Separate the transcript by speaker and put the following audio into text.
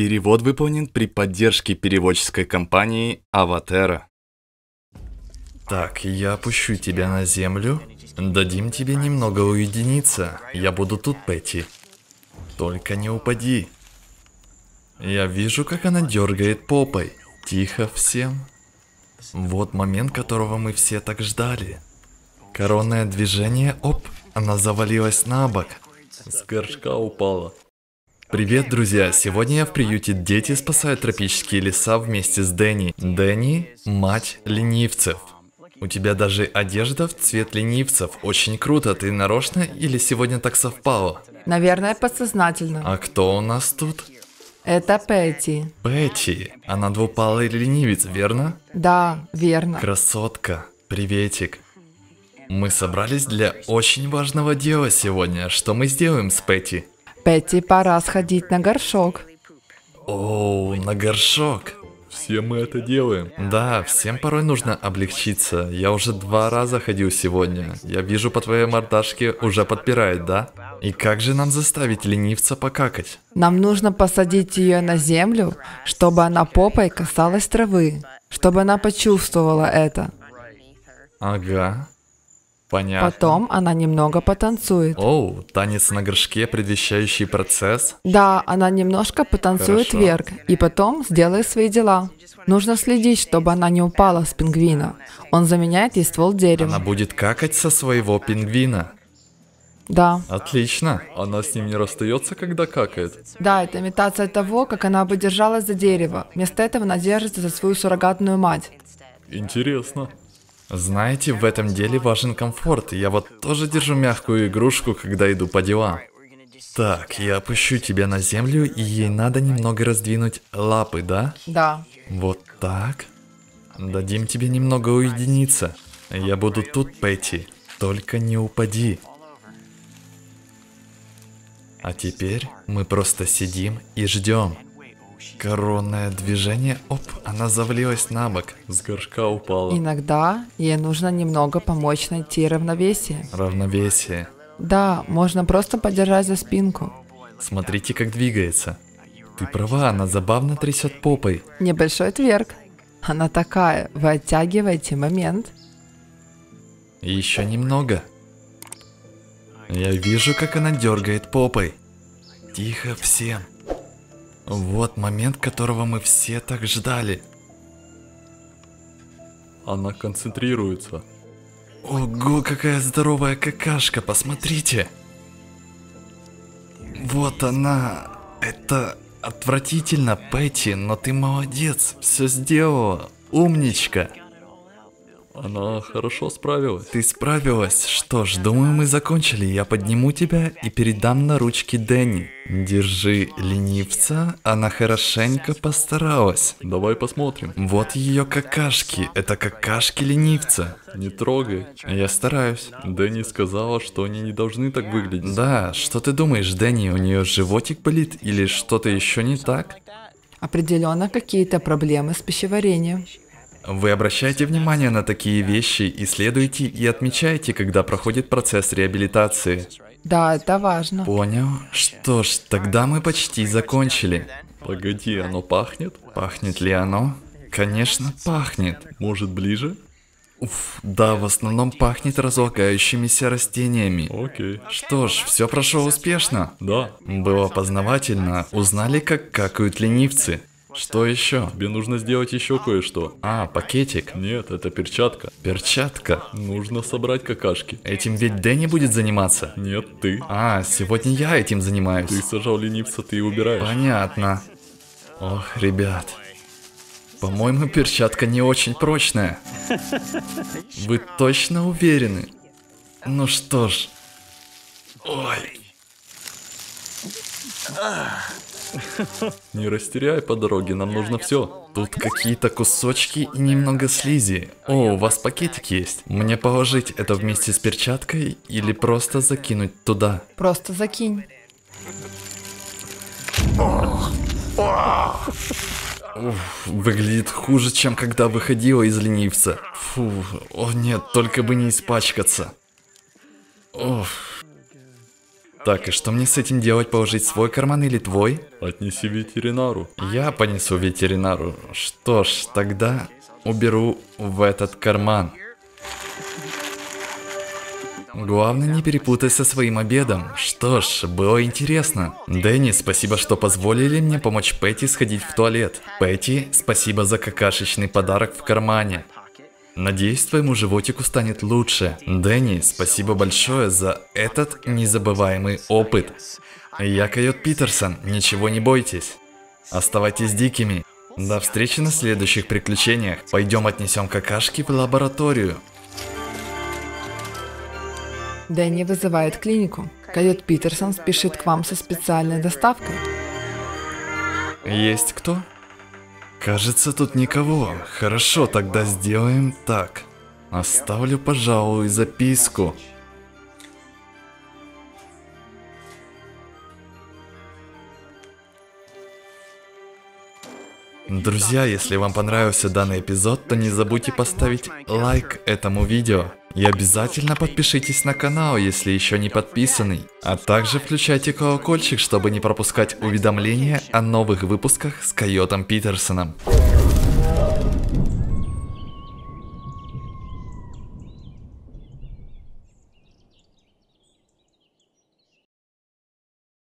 Speaker 1: Перевод выполнен при поддержке переводческой компании Аватера.
Speaker 2: Так, я опущу тебя на землю. Дадим тебе немного уединиться. Я буду тут, Петти. Только не упади. Я вижу, как она дергает попой. Тихо всем. Вот момент, которого мы все так ждали. Коронное движение, оп, она завалилась на бок. С горшка упала. Привет, друзья! Сегодня я в приюте «Дети спасают тропические леса» вместе с Дэнни. Дэнни – мать ленивцев. У тебя даже одежда в цвет ленивцев. Очень круто. Ты нарочно или сегодня так совпало?
Speaker 3: Наверное, подсознательно.
Speaker 2: А кто у нас тут?
Speaker 3: Это Петти.
Speaker 2: Петти. Она двупалый ленивец, верно?
Speaker 3: Да, верно.
Speaker 2: Красотка. Приветик. Мы собрались для очень важного дела сегодня. Что мы сделаем с Петти?
Speaker 3: Петти, пора сходить на горшок.
Speaker 2: Оу, на горшок.
Speaker 1: Все мы это делаем.
Speaker 2: Да, всем порой нужно облегчиться. Я уже два раза ходил сегодня. Я вижу по твоей мордашке уже подпирает, да? И как же нам заставить ленивца покакать?
Speaker 3: Нам нужно посадить ее на землю, чтобы она попой касалась травы, чтобы она почувствовала это.
Speaker 2: Ага. Понятно.
Speaker 3: Потом она немного потанцует.
Speaker 2: Оу, танец на горшке, предвещающий процесс?
Speaker 3: Да, она немножко потанцует
Speaker 2: Хорошо.
Speaker 3: вверх и потом сделает свои дела. Нужно следить, чтобы она не упала с пингвина. Он заменяет ей ствол дерева.
Speaker 2: Она будет какать со своего пингвина.
Speaker 3: Да.
Speaker 2: Отлично.
Speaker 1: Она с ним не расстается, когда какает.
Speaker 3: Да, это имитация того, как она бы держалась за дерево. Вместо этого она держится за свою суррогатную мать.
Speaker 1: Интересно.
Speaker 2: Знаете, в этом деле важен комфорт. Я вот тоже держу мягкую игрушку, когда иду по делам. Так, я опущу тебя на землю, и ей надо немного раздвинуть лапы, да?
Speaker 3: Да.
Speaker 2: Вот так. Дадим тебе немного уединиться. Я буду тут, Петти. Только не упади. А теперь мы просто сидим и ждем. Коронное движение, оп, она завалилась на бок.
Speaker 1: С горшка упала.
Speaker 3: Иногда ей нужно немного помочь найти равновесие.
Speaker 2: Равновесие.
Speaker 3: Да, можно просто подержать за спинку.
Speaker 2: Смотрите, как двигается. Ты права, она забавно трясет попой.
Speaker 3: Небольшой тверк. Она такая, вы оттягиваете момент.
Speaker 2: Еще немного. Я вижу, как она дергает попой. Тихо всем. Вот момент, которого мы все так ждали.
Speaker 1: Она концентрируется.
Speaker 2: Ого, какая здоровая какашка, посмотрите. Вот она. Это отвратительно, Пэтти, но ты молодец, все сделала. Умничка.
Speaker 1: Она хорошо справилась.
Speaker 2: Ты справилась. Что ж, думаю, мы закончили. Я подниму тебя и передам на ручки Дэнни. Держи ленивца, она хорошенько постаралась.
Speaker 1: Давай посмотрим.
Speaker 2: Вот ее какашки. Это какашки ленивца.
Speaker 1: Не трогай.
Speaker 2: Я стараюсь.
Speaker 1: Дэнни сказала, что они не должны так выглядеть.
Speaker 2: Да, что ты думаешь, Дэнни, у нее животик болит или что-то еще не так?
Speaker 3: Определенно какие-то проблемы с пищеварением.
Speaker 2: Вы обращайте внимание на такие вещи, исследуйте и отмечайте, когда проходит процесс реабилитации.
Speaker 3: Да, это важно.
Speaker 2: Понял? Что ж, тогда мы почти закончили.
Speaker 1: Погоди, оно пахнет?
Speaker 2: Пахнет ли оно? Конечно, пахнет.
Speaker 1: Может ближе?
Speaker 2: Уф, да, в основном пахнет разлагающимися растениями.
Speaker 1: Окей.
Speaker 2: Что ж, все прошло успешно.
Speaker 1: Да.
Speaker 2: Было познавательно. Узнали, как какают ленивцы. Что еще?
Speaker 1: Тебе нужно сделать еще кое-что.
Speaker 2: А, пакетик.
Speaker 1: Нет, это перчатка.
Speaker 2: Перчатка.
Speaker 1: Нужно собрать какашки.
Speaker 2: Этим ведь Дэнни будет заниматься?
Speaker 1: Нет, ты.
Speaker 2: А, сегодня я этим занимаюсь.
Speaker 1: Ты сажал ленивца, ты убираешь.
Speaker 2: Понятно. Ох, ребят. По-моему, перчатка не очень прочная. Вы точно уверены? Ну что ж. Ой.
Speaker 1: Не растеряй по дороге, нам нужно все.
Speaker 2: Тут какие-то кусочки и немного слизи. О, у вас пакетик есть. Мне положить это вместе с перчаткой или просто закинуть туда?
Speaker 3: Просто закинь.
Speaker 2: Уф, выглядит хуже, чем когда выходила из ленивца. Фу, о нет, только бы не испачкаться. Уф. Так, и что мне с этим делать? Положить свой карман или твой?
Speaker 1: Отнеси ветеринару.
Speaker 2: Я понесу ветеринару. Что ж, тогда уберу в этот карман. Главное не перепутай со своим обедом. Что ж, было интересно. Дэнни, спасибо, что позволили мне помочь Пэти сходить в туалет. Пэти, спасибо за какашечный подарок в кармане. Надеюсь, твоему животику станет лучше. Дэнни, спасибо большое за этот незабываемый опыт. Я Койот Питерсон, ничего не бойтесь. Оставайтесь дикими. До встречи на следующих приключениях. Пойдем отнесем какашки в лабораторию.
Speaker 3: Дэнни вызывает клинику. Койот Питерсон спешит к вам со специальной доставкой.
Speaker 2: Есть кто? Кажется, тут никого. Хорошо, тогда сделаем так. Оставлю, пожалуй, записку. Друзья, если вам понравился данный эпизод, то не забудьте поставить лайк этому видео. И обязательно подпишитесь на канал, если еще не подписанный. А также включайте колокольчик, чтобы не пропускать уведомления о новых выпусках с Койотом Питерсоном.